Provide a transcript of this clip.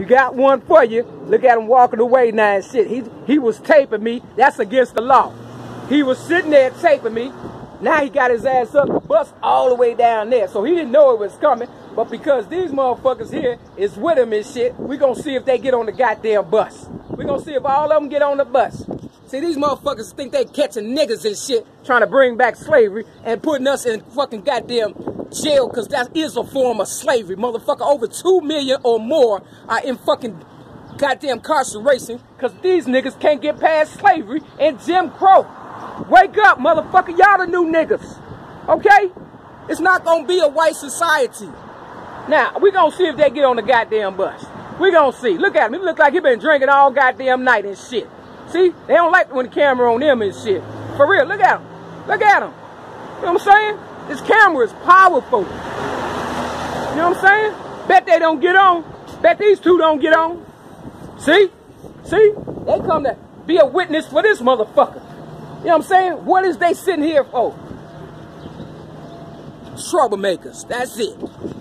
We got one for you. Look at him walking away now and shit. He, he was taping me. That's against the law. He was sitting there taping me. Now he got his ass up the bus all the way down there. So he didn't know it was coming. But because these motherfuckers here is with him and shit, we gonna see if they get on the goddamn bus. we gonna see if all of them get on the bus. See, these motherfuckers think they catching niggas and shit, trying to bring back slavery and putting us in fucking goddamn jail because that is a form of slavery. Motherfucker, over 2 million or more are in fucking goddamn incarceration because these niggas can't get past slavery and Jim Crow. Wake up, motherfucker. Y'all the new niggas. Okay? It's not gonna be a white society. Now, we gonna see if they get on the goddamn bus. We gonna see. Look at him. He look like he been drinking all goddamn night and shit. See? They don't like when the camera on them and shit. For real, look at them. Look at them. You know what I'm saying? This camera is powerful. You know what I'm saying? Bet they don't get on. Bet these two don't get on. See? See? They come to be a witness for this motherfucker. You know what I'm saying? What is they sitting here for? Troublemakers. That's it.